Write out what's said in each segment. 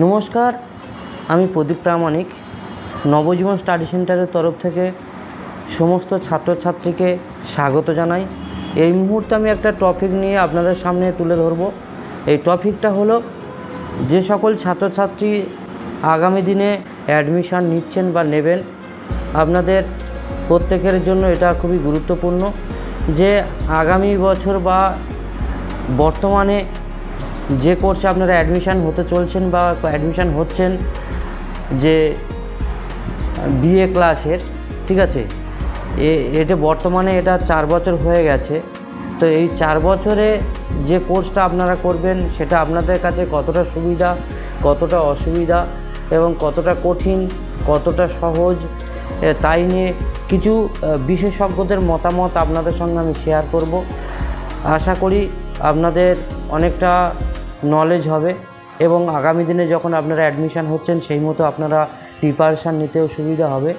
নমস্কার, আমি প্রদীপ প্রামাণিক। নবজীবন স্টাডি সেন্টারের তরফ থেকে সমস্ত ছাত্রছাত্রীকে স্বাগত জানাই। এই মুহূর্তে আমি একটা টপিক নিয়ে আপনাদের সামনে তুলে ধরব। এই টপিকটা হলো, যে সকল ছাত্রছাত্রী আগামী দিনে অ্যাডমিশান নিচ্ছেন বা নেবেন, আপনাদের প্রত্যেকের জন্য এটা খুবই গুরুত্বপূর্ণ যে আগামী বছর বা বর্তমানে যে কোর্সে আপনারা অ্যাডমিশান হতে চলছেন বা অ্যাডমিশান হচ্ছেন, যে বিএ ক্লাসের ঠিক আছে? এ- এটা বর্তমানে এটা চার বছর হয়ে গেছে। তো এই চার বছরে যে কোর্সটা আপনারা করবেন, সেটা আপনাদের কাছে কতটা সুবিধা, কতটা অসুবিধা এবং কতটা কঠিন, কতটা সহজ তাই নিয়ে কিছু বিশেষজ্ঞদের মতামত আপনাদের সঙ্গে আমি শেয়ার করব। আশা করি আপনাদের অনেকটা নলেজ হবে এবং আগামী দিনে যখন আপনারা অ্যাডমিশান হচ্ছেন, সেই মতো আপনারা প্রিপারেশান নিতেও সুবিধা হবে।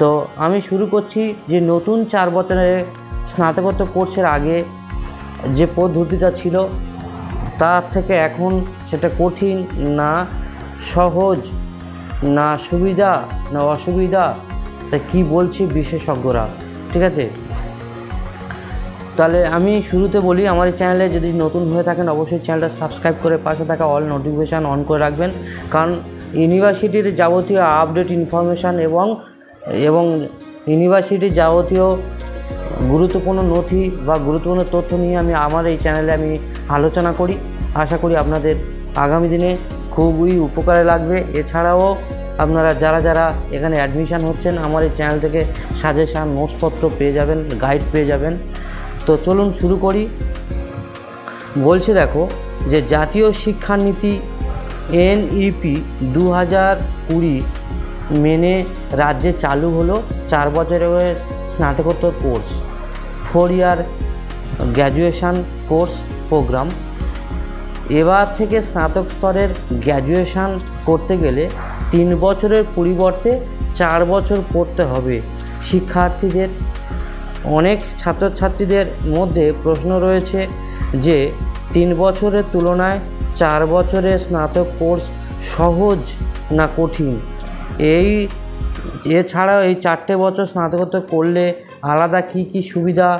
তো আমি শুরু করছি যে নতুন চার বছরের স্নাতকোত্তর কোর্সের আগে যে পদ্ধতিটা ছিল, তার থেকে এখন সেটা কঠিন না, সহজ না সুবিধা না অসুবিধা তা কি বলছি বিশেষজ্ঞরা, ঠিক আছে? তাহলে আমি শুরুতে বলি, আমার এই চ্যানেলে যদি নতুন হয়ে থাকেন, অবশ্যই চ্যানেলটা সাবস্ক্রাইব করে পাশে থাকা অল নোটিফিকেশান অন করে রাখবেন। কারণ ইউনিভার্সিটির যাবতীয় আপডেট ইনফরমেশান এবং এবং ইউনিভার্সিটির যাবতীয় গুরুত্বপূর্ণ নথি বা গুরুত্বপূর্ণ তথ্য নিয়ে আমি আমার এই চ্যানেলে আমি আলোচনা করি। আশা করি আপনাদের আগামী দিনে খুবই উপকারে লাগবে। এছাড়াও আপনারা যারা যারা এখানে অ্যাডমিশান হচ্ছেন, আমার এই চ্যানেল থেকে সাজেশান নোটসপত্র পেয়ে যাবেন গাইড পেয়ে যাবেন। তো চলুন শুরু করি। বলছে দেখো যে জাতীয় শিক্ষানীতি এনইপি দু হাজার কুড়ি মেনে রাজ্যে চালু হলো চার বছরের স্নাতকোত্তর course four year graduation course program এবার থেকে স্নাতক স্তরের গ্র্যাজুয়েশান করতে গেলে তিন বছরের পরিবর্তে চার বছর পড়তে হবে শিক্ষার্থীদের। অনেক ছাত্রছাত্রীদের মধ্যে প্রশ্ন রয়েছে যে, তিন বছরের তুলনায় চার বছরের স্নাতক কোর্স সহজ না কঠিন? এই, এছাড়াও এই চারটে বছর স্নাতকোত্তর করলে আলাদা কি কি সুবিধা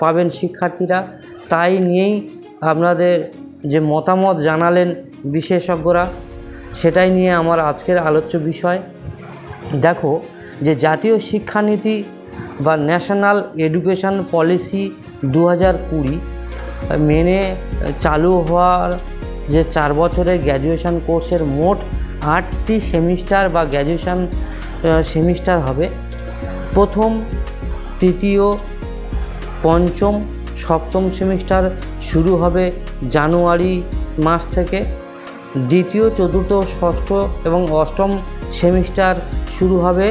পাবেন শিক্ষার্থীরা? তাই নিয়েই আপনাদের যে মতামত জানালেন বিশেষজ্ঞরা, সেটাই নিয়ে আমার আজকের আলোচ্য বিষয়। দেখো, যে জাতীয় শিক্ষানীতি বা ন্যাশনাল এডুকেশন পলিসি দু হাজার কুড়ি মেনে চালু হওয়ার যে চার বছরের গ্র্যাজুয়েশন কোর্সের মোট আটটি সেমিস্টার বা গ্র্যাজুয়েশন সেমিস্টার হবে। প্রথম, তৃতীয়, পঞ্চম, সপ্তম সেমিস্টার শুরু হবে জানুয়ারি মাস থেকে। দ্বিতীয়, চতুর্থ, ষষ্ঠ এবং অষ্টম সেমিস্টার শুরু হবে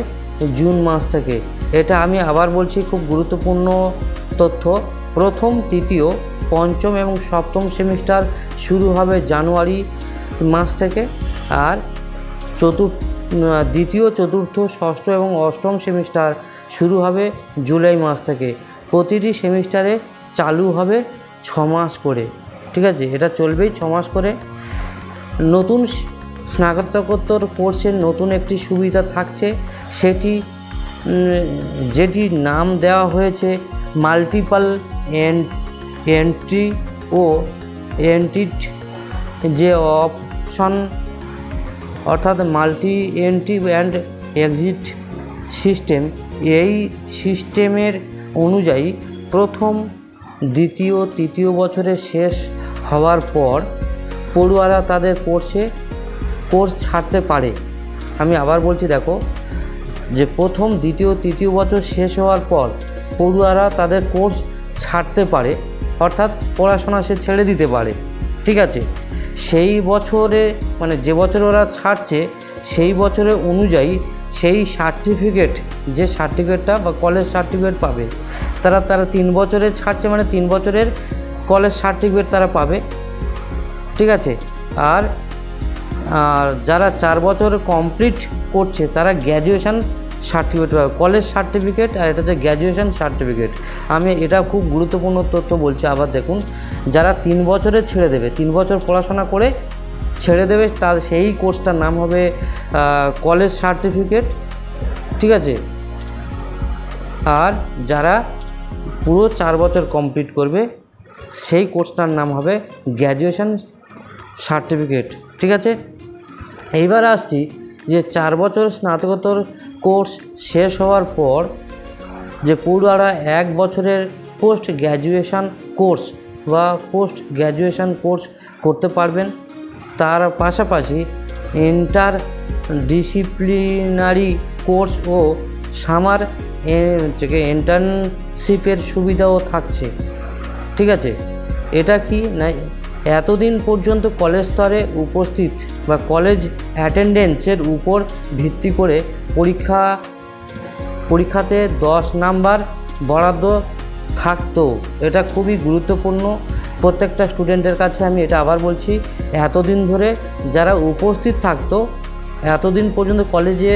জুন মাস থেকে। এটা আমি আবার বলছি, খুব গুরুত্বপূর্ণ তথ্য। প্রথম, তৃতীয়, পঞ্চম এবং সপ্তম সেমিস্টার শুরু হবে জানুয়ারি মাস থেকে। আর চতুর্থ দ্বিতীয়, চতুর্থ, ষষ্ঠ এবং অষ্টম সেমিস্টার শুরু হবে জুলাই মাস থেকে। প্রতিটি সেমিস্টারে চালু হবে ছ মাস করে। ঠিক আছে? এটা চলবেই ছ মাস করে। নতুন স্নাতকোত্তর কোর্সের নতুন একটি সুবিধা থাকছে। সেটি যেটি নাম দেওয়া হয়েছে মাল্টিপাল এন্ট্রি ও এন্টিট, যে অপশন, অর্থাৎ multi entry and exit system. এই সিস্টেমের অনুযায়ী প্রথম, দ্বিতীয়, তৃতীয় বছরের শেষ হওয়ার পর পড়ুয়ারা তাদের কোর্সে কোর্স ছাড়তে পারে। আমি আবার বলছি, দেখো, যে প্রথম, দ্বিতীয়, তৃতীয় বছর শেষ হওয়ার পর পড়ুয়ারা তাদের কোর্স ছাড়তে পারে, অর্থাৎ পড়াশোনা সে ছেড়ে দিতে পারে। ঠিক আছে? সেই বছরে মানে যে বছর ওরা ছাড়ছে, সেই বছরের অনুযায়ী সেই সার্টিফিকেট, যে সার্টিফিকেটটা বা কলেজ সার্টিফিকেট পাবে, তারা তারা তিন বছরে ছাড়ছে মানে তিন বছরের কলেজ সার্টিফিকেট তারা পাবে। ঠিক আছে? আর আর যারা চার বছর কমপ্লিট করছে, তারা গ্র্যাজুয়েশান সার্টিফিকেট পাবে। কলেজ সার্টিফিকেট আর এটা হচ্ছে গ্র্যাজুয়েশান সার্টিফিকেট আমি এটা খুব গুরুত্বপূর্ণ তথ্য বলছি, আবার দেখুন, যারা তিন বছরে ছেড়ে দেবে, তিন বছর পড়াশোনা করে ছেড়ে দেবে, তার সেই কোর্সটার নাম হবে কলেজ সার্টিফিকেট ঠিক আছে? আর যারা পুরো চার বছর কমপ্লিট করবে, সেই কোর্সটার নাম হবে গ্র্যাজুয়েশান সার্টিফিকেট ঠিক আছে? এইবার আসছি যে চার বছর স্নাতকোত্তর কোর্স শেষ হওয়ার পর যে পড়ুয়ারা এক বছরের পোস্ট গ্র্যাজুয়েশান কোর্স বা পোস্ট গ্র্যাজুয়েশান কোর্স করতে পারবেন। তার পাশাপাশি ইন্টার ডিসিপ্লিনারি কোর্স ও সামার ইন্টার্নশিপের সুবিধাও থাকছে। ঠিক আছে? এটা কি না এতদিন পর্যন্ত কলেজ স্তরে উপস্থিত বা কলেজ অ্যাটেন্ডেন্সের উপর ভিত্তি করে পরীক্ষা, পরীক্ষাতে দশ নাম্বার বরাদ্দ থাকতো। এটা খুবই গুরুত্বপূর্ণ। প্রত্যেকটা স্টুডেন্টের কাছে আমি এটা আবার বলছি, এতদিন ধরে যারা উপস্থিত থাকতো, এতদিন পর্যন্ত কলেজে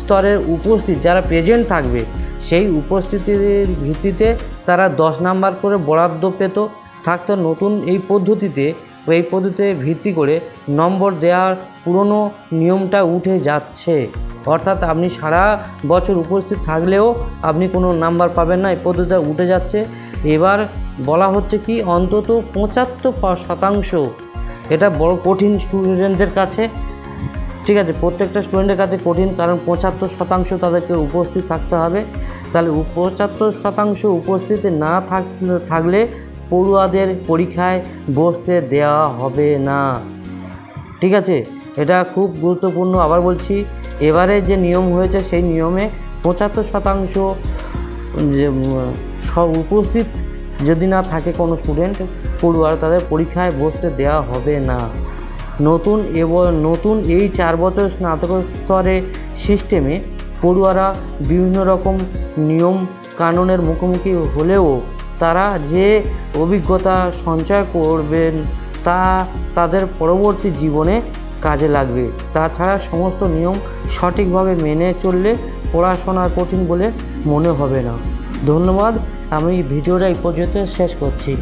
স্তরের উপস্থিত যারা প্রেজেন্ট থাকবে, সেই উপস্থিতির ভিত্তিতে তারা দশ নাম্বার করে বরাদ্দ পেত। থাকতো নতুন এই পদ্ধতিতে এই পদ্ধতিতে ভিত্তি করে নম্বর দেওয়ার পুরনো নিয়মটা উঠে যাচ্ছে। অর্থাৎ আপনি সারা বছর উপস্থিত থাকলেও আপনি কোনো নাম্বার পাবেন না, এই পদ্ধতিটা উঠে যাচ্ছে। এবার বলা হচ্ছে কি, অন্তত পঁচাত্তর শতাংশ। এটা বড় কঠিন স্টুডেন্টদের কাছে। ঠিক আছে, প্রত্যেকটা স্টুডেন্টের কাছে কঠিন, কারণ পঁচাত্তর শতাংশ তাদেরকে উপস্থিত থাকতে হবে। তাহলে পঁচাত্তর শতাংশ উপস্থিত না থাক থাকলে পড়ুয়াদের পরীক্ষায় বসতে দেওয়া হবে না। ঠিক আছে? এটা খুব গুরুত্বপূর্ণ। আবার বলছি, এবারে যে নিয়ম হয়েছে, সেই নিয়মে পঁচাত্তর শতাংশ যে সব উপস্থিত যদি না থাকে কোনো স্টুডেন্ট পড়ুয়ার তাদের পরীক্ষায় বসতে দেওয়া হবে না। নতুন এব, নতুন এই চার বছর স্নাতক স্তরে সিস্টেমে পড়ুয়ারা বিভিন্ন রকম নিয়ম কানুনের মুখোমুখি হলেও তারা যে অভিজ্ঞতা সঞ্চয় করবেন তা তাদের পরবর্তী জীবনে কাজে লাগবে। তাছাড়া সমস্ত নিয়ম সঠিকভাবে মেনে চললে পড়াশোনা কঠিন বলে মনে হবে না। ধন্যবাদ, আমি ভিডিওটা এই পর্যন্ত শেষ করছি।